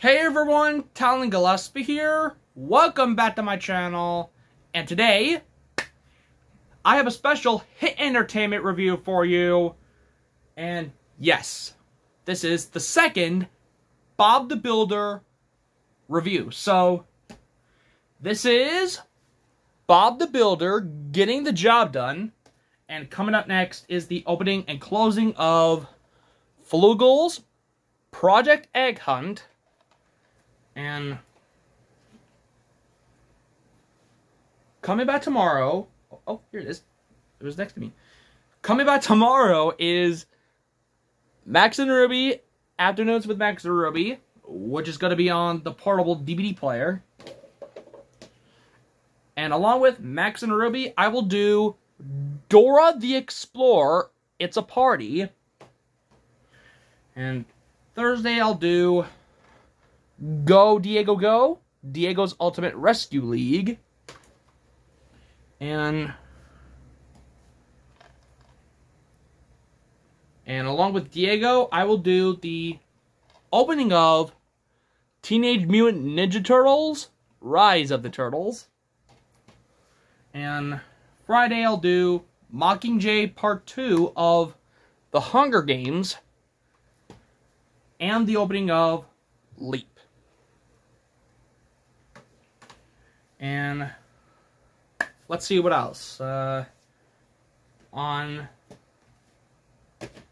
Hey everyone, Talan Gillespie here. Welcome back to my channel. And today, I have a special hit entertainment review for you. And yes, this is the second Bob the Builder review. So, this is Bob the Builder getting the job done. And coming up next is the opening and closing of Flugel's Project Egg Hunt and coming back tomorrow. Oh, here it is. It was next to me. Coming back tomorrow is Max and Ruby Afternoons with Max and Ruby, which is going to be on the portable DVD player. And along with Max and Ruby, I will do Dora the Explorer. It's a party. And Thursday I'll do Go Diego Go, Diego's Ultimate Rescue League. And and along with Diego, I will do the opening of Teenage Mutant Ninja Turtles, Rise of the Turtles. And Friday I'll do Mockingjay Part 2 of The Hunger Games and the opening of Leap. And let's see what else. Uh, on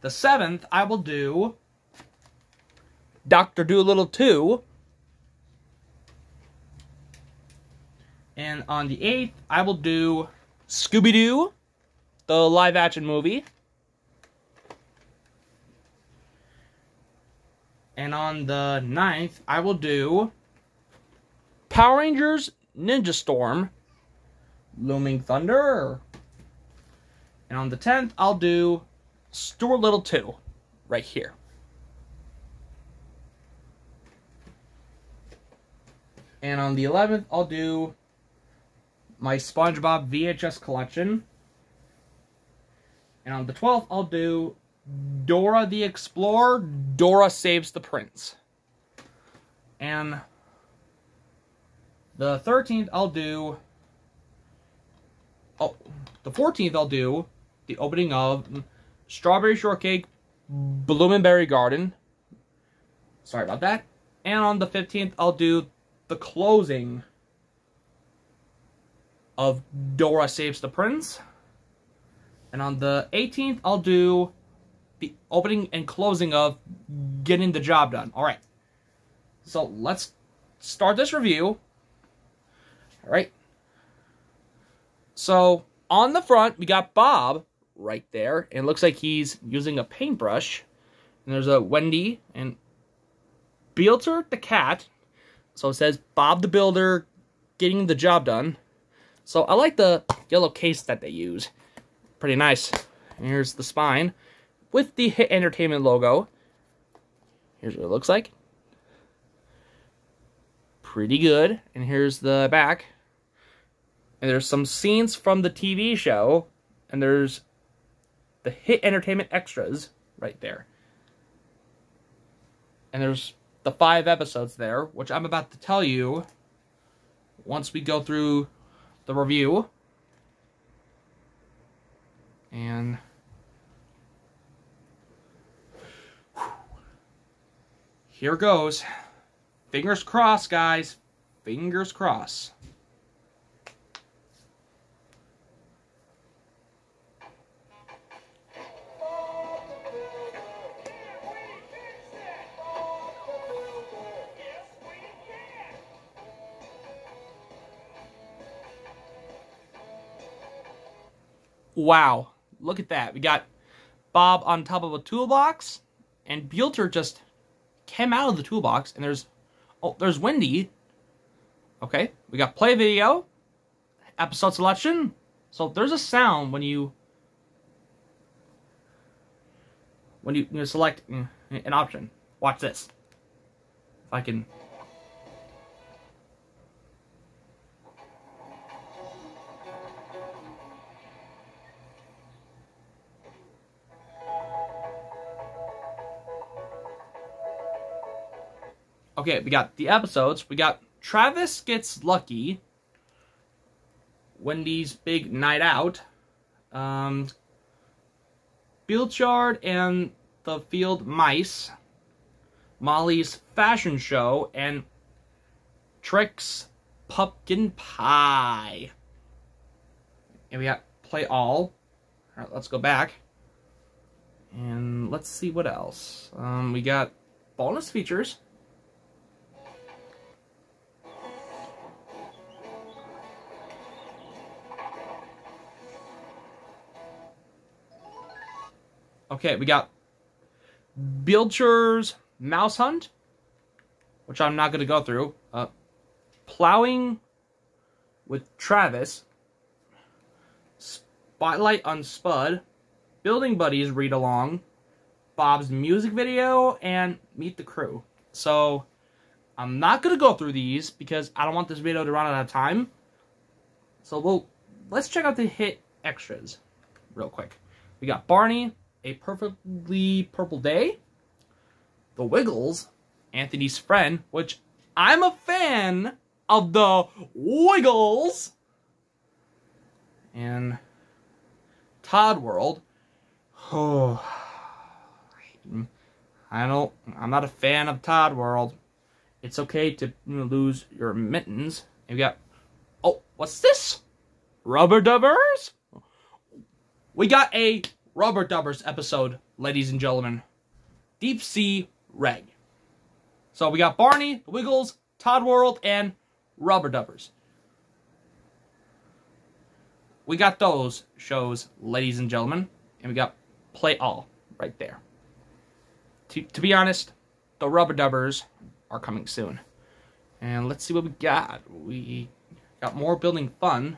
the 7th, I will do Dr. Dolittle 2. And on the 8th, I will do Scooby-Doo, the live-action movie. And on the 9th, I will do Power Rangers Ninja Storm, Looming Thunder. And on the 10th, I'll do Stuart Little 2, right here. And on the 11th, I'll do my SpongeBob VHS collection. And on the 12th, I'll do Dora the Explorer, Dora Saves the Prince. And the 13th, I'll do... Oh, the 14th, I'll do the opening of Strawberry Shortcake Bloomenberry Garden. Sorry about that. And on the 15th, I'll do the closing of Dora Saves the Prince. And on the 18th, I'll do the opening and closing of Getting the Job Done. All right. So let's start this review all right. So on the front, we got Bob right there. And it looks like he's using a paintbrush. And there's a Wendy and Beelter the cat. So it says Bob the Builder getting the job done. So I like the yellow case that they use. Pretty nice. And here's the spine with the Hit Entertainment logo. Here's what it looks like pretty good. And here's the back. And there's some scenes from the TV show. And there's the Hit Entertainment extras right there. And there's the five episodes there, which I'm about to tell you once we go through the review. And... Here goes. Fingers crossed, guys. Fingers crossed. Wow, look at that. We got Bob on top of a toolbox, and Beelter just came out of the toolbox, and there's Oh, there's Wendy. Okay, we got play video, episode selection. So there's a sound when you when you, you select mm, an option. Watch this. If I can Okay, we got the episodes. We got Travis Gets Lucky. Wendy's Big Night Out. Um, Pilchard and the Field Mice. Molly's Fashion Show. And Trix Pumpkin Pie. And we got Play All. Alright, let's go back. And let's see what else. Um, we got bonus features. Okay, we got Pilchard's Mouse Hunt, which I'm not going to go through. Uh, plowing with Travis. Spotlight on Spud. Building Buddies read along. Bob's music video, and Meet the Crew. So, I'm not going to go through these because I don't want this video to run out of time. So, we'll, let's check out the hit extras real quick. We got Barney, A Perfectly Purple Day, The Wiggles, Anthony's Friend, which I'm a fan of The Wiggles, and ToddWorld. Oh, I don't, I'm not a fan of ToddWorld. It's okay to lose your mittens. And we got, oh, what's this? Rubbadubbers? We got a Rubbadubbers episode, ladies and gentlemen. Deep Sea Reg. So we got Barney, Wiggles, ToddWorld, and Rubbadubbers. We got those shows, ladies and gentlemen. And we got Play All right there. To, to be honest, the Rubbadubbers are coming soon. And let's see what we got. We got more building fun,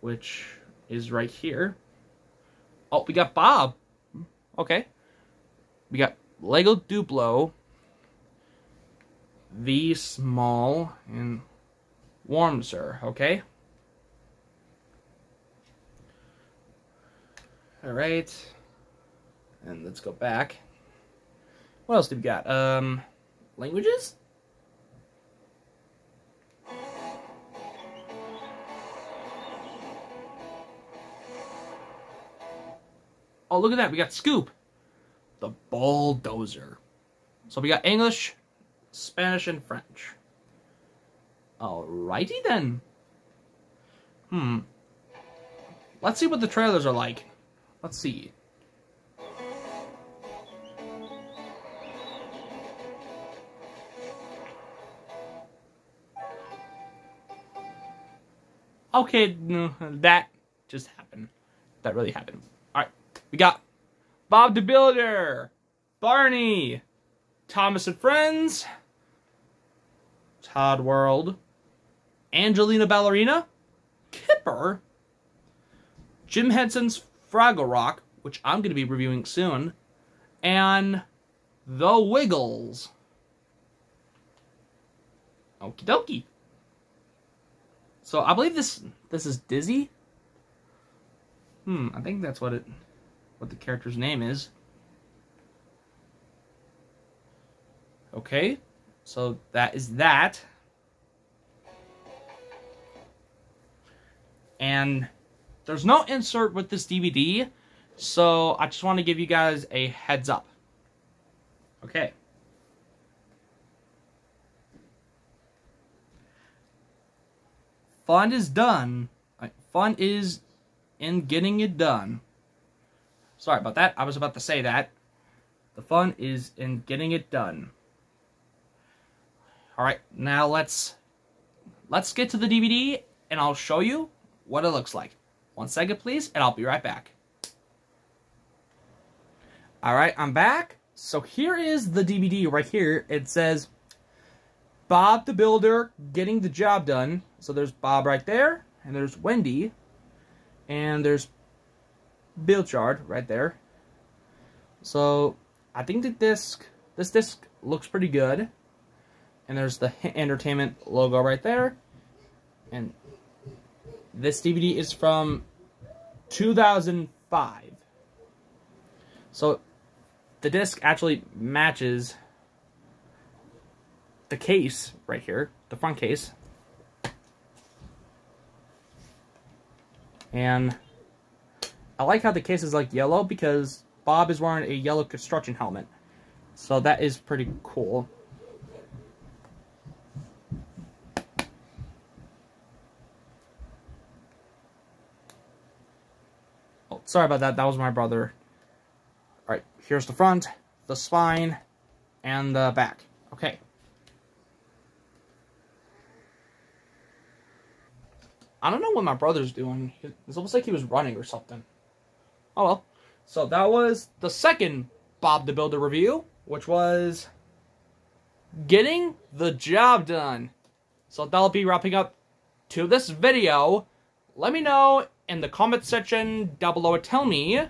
which is right here. Oh, we got Bob. Okay. We got Lego Duplo, V Small, and Wormser. Okay. All right. And let's go back. What else do we got? Um, languages? Oh, look at that. We got Scoop. The Bulldozer. So we got English, Spanish, and French. Alrighty then. Hmm. Let's see what the trailers are like. Let's see. Okay, that just happened. That really happened. Alright, we got Bob the Builder, Barney, Thomas and Friends, ToddWorld, Angelina Ballerina, Kipper, Jim Henson's Fraggle Rock, which I'm going to be reviewing soon, and The Wiggles. Okie dokie. So I believe this this is Dizzy. Hmm, I think that's what it what the character's name is. Okay, so that is that. And there's no insert with this DVD, so I just want to give you guys a heads up. Okay. Fun is done. Fun is in getting it done. Sorry about that. I was about to say that. The fun is in getting it done. Alright, now let's let's get to the DVD and I'll show you what it looks like. One second, please, and I'll be right back. Alright, I'm back. So here is the DVD right here. It says Bob the Builder getting the job done. So there's Bob right there, and there's Wendy, and there's Pilchard right there. So I think the disc, this disc looks pretty good. And there's the Entertainment logo right there. And this DVD is from 2005. So the disc actually matches the case right here, the front case. And I like how the case is like yellow because Bob is wearing a yellow construction helmet. So that is pretty cool. Oh, sorry about that. That was my brother. Alright, here's the front, the spine, and the back. Okay. I don't know what my brother's doing. It's almost like he was running or something. Oh well. So that was the second Bob the Builder review, which was getting the job done. So that'll be wrapping up to this video. Let me know in the comment section down below. Tell me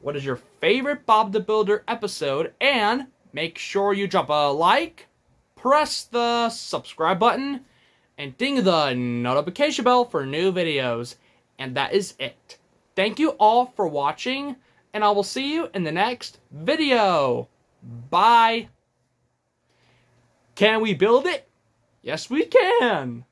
what is your favorite Bob the Builder episode and make sure you drop a like, press the subscribe button, and ding the notification bell for new videos. And that is it. Thank you all for watching, and I will see you in the next video. Bye. Can we build it? Yes, we can.